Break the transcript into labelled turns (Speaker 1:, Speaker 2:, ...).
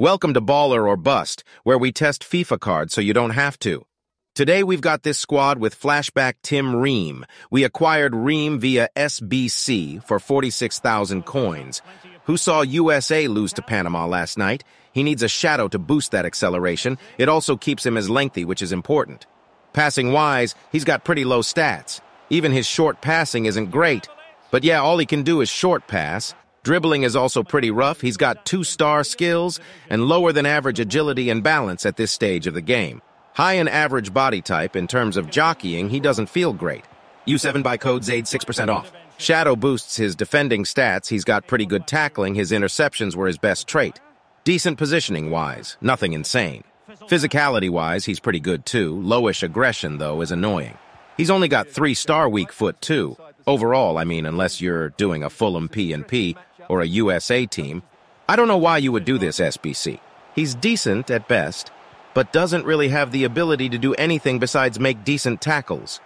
Speaker 1: Welcome to Baller or Bust, where we test FIFA cards so you don't have to. Today we've got this squad with flashback Tim Ream. We acquired Ream via SBC for 46,000 coins. Who saw USA lose to Panama last night? He needs a shadow to boost that acceleration. It also keeps him as lengthy, which is important. Passing wise, he's got pretty low stats. Even his short passing isn't great. But yeah, all he can do is short pass. Dribbling is also pretty rough. He's got two-star skills and lower than average agility and balance at this stage of the game. High in average body type in terms of jockeying, he doesn't feel great. U7BUY code ZADE 6% off. Shadow boosts his defending stats. He's got pretty good tackling. His interceptions were his best trait. Decent positioning-wise, nothing insane. Physicality-wise, he's pretty good too. Lowish aggression, though, is annoying. He's only got three-star weak foot, too. Overall, I mean, unless you're doing a Fulham P&P or a USA team. I don't know why you would do this, SBC. He's decent at best, but doesn't really have the ability to do anything besides make decent tackles.